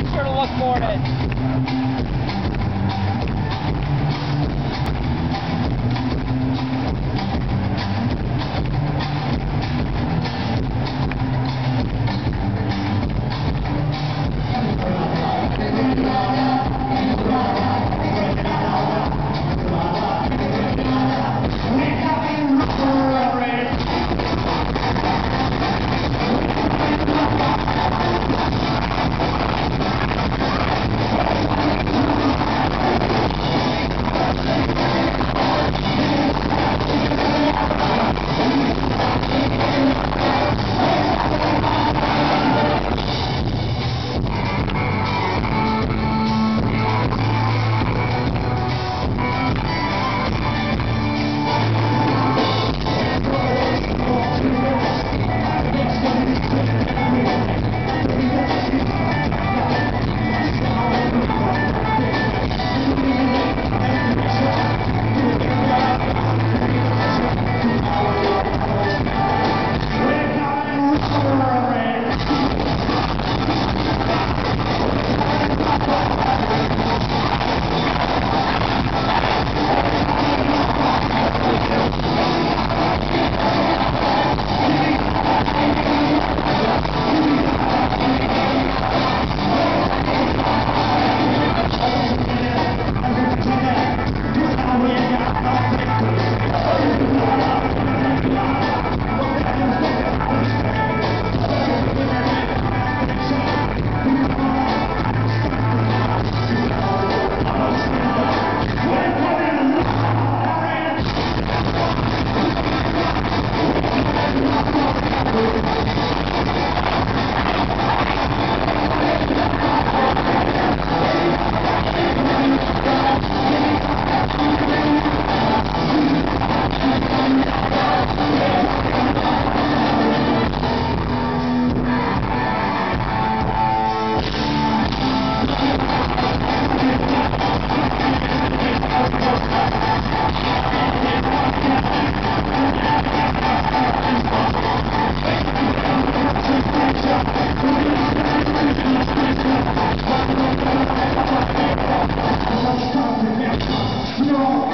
Make sure to look for it. No!